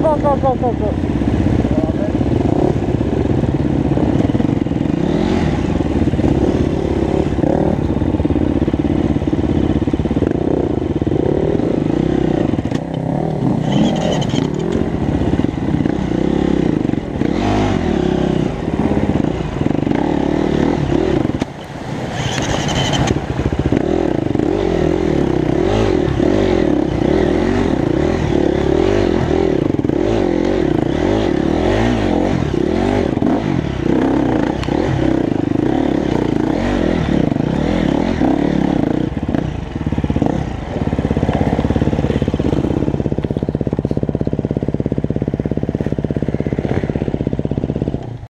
そうそうそうそう。